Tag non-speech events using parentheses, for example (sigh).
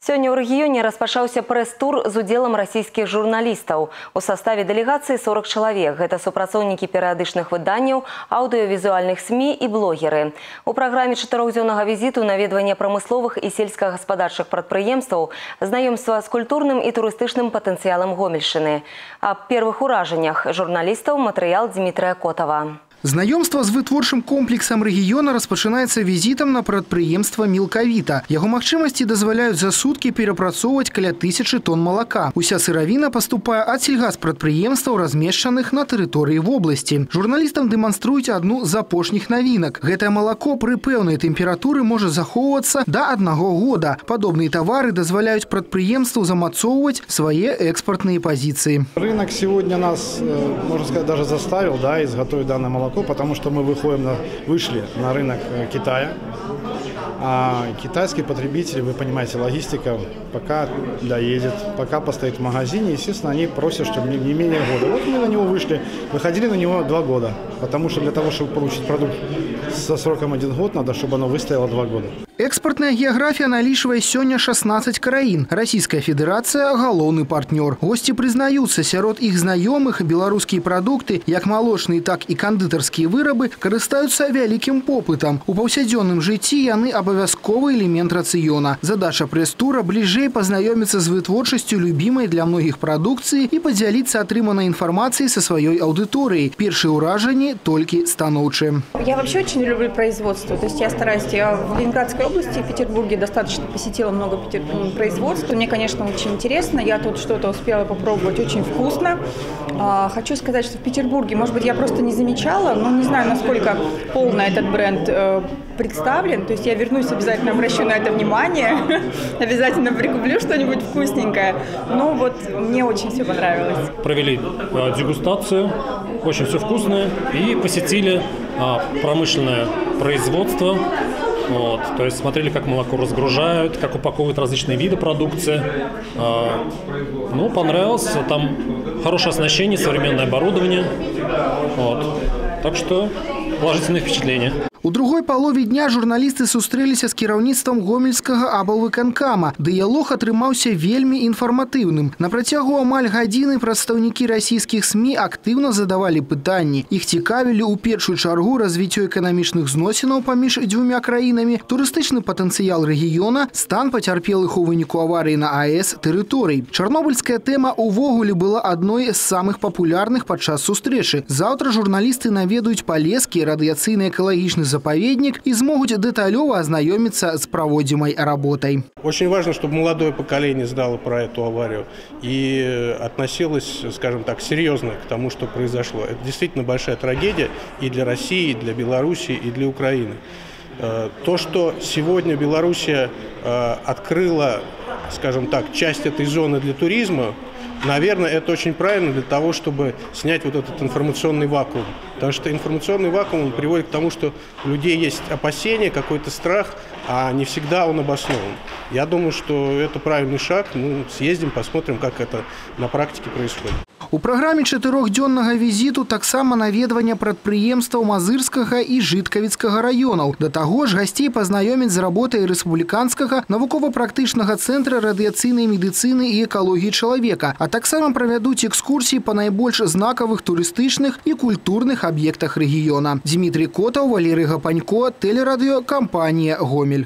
Сёння ў рэгіёне распачаўся прэс-тур з удзелам расійскіх журналістаў. У саставе дэлегацыі 40 чалавек. Гэта супрацоўнікі перыядычных выданняў, аўдыёвізуальных СМі і блогеры. У праграме чатырохдзённага візіту наведвання прамысловых і сельскагаспадарчых прадпрыемстваў, знаёмства з культурным і турыстычным патэнцыялам Гомельшчыны. Аб первых уражаннях журналістаў матэрыял Дмітрая Котава. Знаёмства з вытворчым комплексам рэгіёна распачынаецца візітам на прадпрыемства мелкавіта. Яго магчымасці дазваляюць за суткі перапрацоўваць каля тысячы тонн малака. Уся сыравіна паступае ад сельгаспрадпрыемстваў, размешчаных на тэрыторыі вобласці. Журналістам дэманструюць адну з апошніх навінак. Гэтае малако пры пэўнай тэмпературы можа захоўвацца да аднаго года. Падобныя тавары дазваляюць прадпрыемству замацоўваць свае экспартныя пазіцыі. Рынок сегодня нас, э, можно сказать, даже заставил да, изготовить данное молоко молоко, потому что мы выходим на, вышли на рынок э, Китая. А китайские потребители, вы понимаете, логистика пока доедет, пока постоит в магазине, естественно, они просят, чтобы не менее года. Вот мы на него вышли, выходили на него два года, потому что для того, чтобы получить продукт со сроком один год, надо, чтобы оно выстояло два года. Экспортная геаграфія налічвае сёння 16 краін. Расійская федэрацыя галоўны партнёр. Госці прызнаюцца, сярод іх знаёмых беларускія прадукты, як малочныя, так і кандытарскія вырабы, карыстаюцца вялікім попытам. У паўсядзённым жыцці яны абавязковы элемент рацыёна. Задача прэс-тура бліжэй пазнаёміцца з вытворчасцю любімай для многіх прадукцыі і падзяліцца атрыманай інфармацыяй са сваёй аўдыторыяй. Першыя ўражанні толькі станоўчыя. Я вообще очень люблю производство. То есть я стараюсь, я в Ленинградской области, в Петербурге достаточно посетила много производств. Мне, конечно, очень интересно. Я тут что-то успела попробовать очень вкусно. Хочу сказать, что в Петербурге, может быть, я просто не замечала, но не знаю, насколько полно этот бренд э, представлен. То есть я вернусь, обязательно обращу на это внимание. (laughs) обязательно прикуплю что-нибудь вкусненькое. Ну вот, мне очень все понравилось. Провели э, дегустацию, очень все вкусное. И посетили э, промышленное производство вот. То есть смотрели, как молоко разгружают, как упаковывают различные виды продукции. А, ну, понравилось. Там хорошее оснащение, современное оборудование. Вот. Так что положительные впечатления. У другой палове дня журналісты сустрэліся з кіраўніцтвам гомельскага аблвыканкама. Дыялог атрымаўся вельмі інфарматыўным. На працягу амаль гадзіны прадстаўнікі расійскіх СМі актыўна задавалі пытанні. Іх цікавілі ў першую чаргу развіццё эканамічных зносінаў паміж дзвюмя краінамі, турыстычны патэнцыял рэгіёна, стан пацярпелых у выніку аварыі на АЭС тэрыторый. Чарнобыльская тэма ўвогуле была адной з самых папулярных падчас сустрэчы. Заўтра журналісты наведаюць палескі радыяцыйна экалагічны заповедник и смогут деталёво ознакомиться с проводимой работой. Очень важно, чтобы молодое поколение знало про эту аварию и относилось, скажем так, серьезно к тому, что произошло. Это действительно большая трагедия и для России, и для Белоруссии, и для Украины. Э, то, что сегодня Белоруссия э, открыла, скажем так, часть этой зоны для туризма, Наверное, это очень правильно для того, чтобы снять вот этот информационный вакуум. Потому что информационный вакуум приводит к тому, что у людей есть опасения, какой-то страх, а не всегда он обоснован. Я думаю, что это правильный шаг. Ну, съездим, посмотрим, как это на практике происходит. У праграме чатырохдзённага візіту таксама наведвання прадпрыемстваў мазырскага і жыткавіцкага раёнаў. Да таго ж гасцей пазнаёміць з работай рэспубліканскага навукова-практычнага цэнтра радыяцыйнай медыцыны і экалогіі чалавека, а таксама правядуць экскурсіі па найбольш знакавых турыстычных і культурных аб'ектах рэгіёна. Дмітрий Котаў, Валерый Гапанько, тэлерадыё, кампанія Гомель.